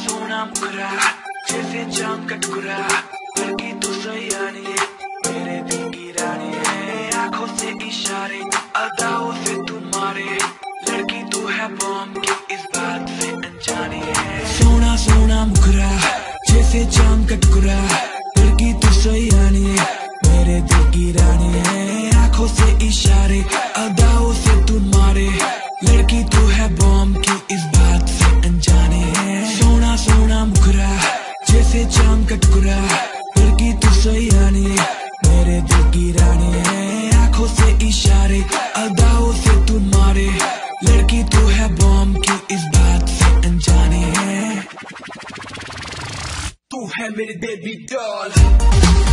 सोना मुखरा, जैसे चाँद कटकुरा लड़की तो सयानी है मेरे दिल की रानी है। आँखों से इशारे, अदाओं से तुम्हारे, लड़की तू है बॉम्ब की इस बात से अनजानी है। सोना सोना मुखरा, जैसे कटकुरा लड़की तू सयानी है, मेरे दिल की रानी है। आँखों से इशारे, अदाओं से तू मारे। लड़की तू है बॉम्ब की इस बात से अनजाने है। सोना सोना मुखरा, जैसे चाँद कटकुरा लड़की तू सयानी है, मेरे दिल की रानी है। आँखों से इशारे, अदाओं से तू मारे। लड़की तू है बॉम्ब की इस बात से अनजाने है। तू है मेरी बेबी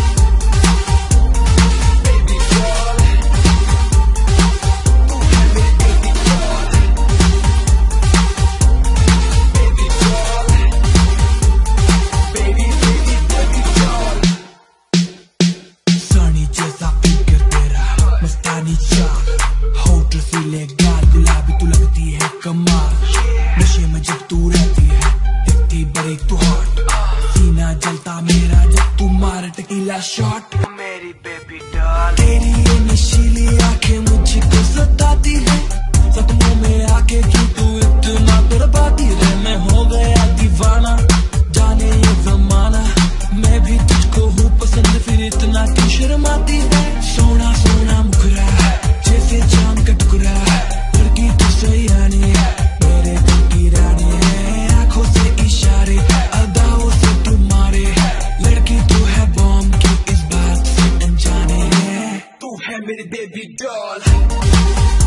मार शॉट मेरी बेबी डॉल तेरी ये नशीली आँखें मुझको सताती है। baby doll.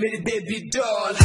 me, baby doll.